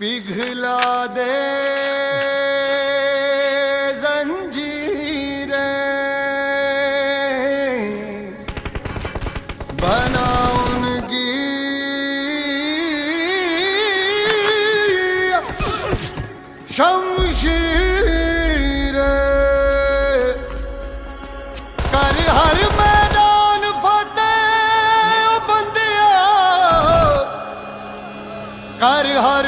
पिघला दे जंजीरें बना उनकी शमशीरें कर हर मैदान फतेह ओ बंदिया कर हर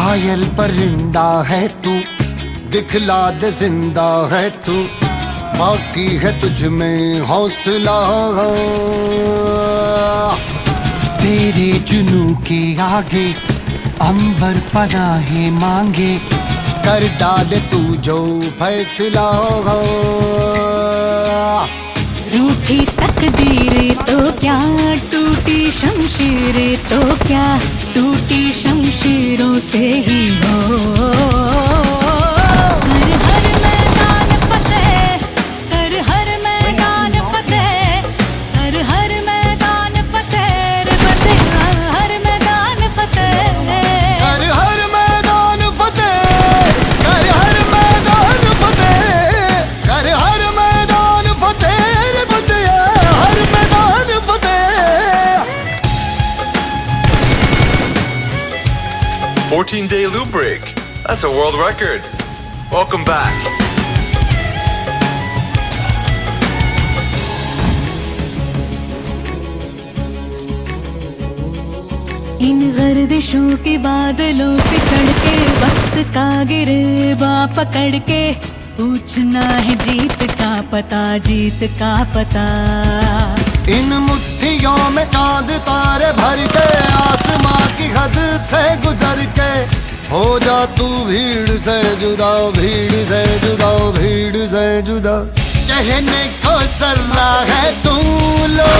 घायल परिंदा है तू दिखला दे ज़िंदा है तू, बाकी है तुझ में हौसला। तेरे जुनू के आगे अंबर पनाहे मांगे, कर डाल तू जो फैसला। रूठी तकदीरें तो क्या, टूटी शमशीरें तो क्या, टूटी शमशीरों से ही हो। 14 day loop break. That's a world record. Welcome back. इन गर्दिशों के बादलों पे चढ़ के वक्त का गिरबा पकड़ के पूछना है जीत का पता जीत का पता इन मुट्ठियों में चाँद तारे भर के आसमां की हद से गुजर के, हो जा तू भीड़ से जुदा, भीड़ से जुदा, भीड़ से जुदा। कहने को सर्रा है तू लोहे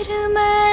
पर मैं